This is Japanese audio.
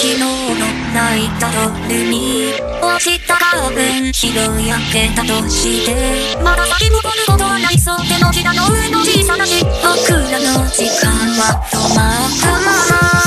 昨日の泣いた夜に落ちた顔テン拾い上げたとして。まだ先もこることはないそう。手のひの上の小さなし僕らの時間は止まったまま。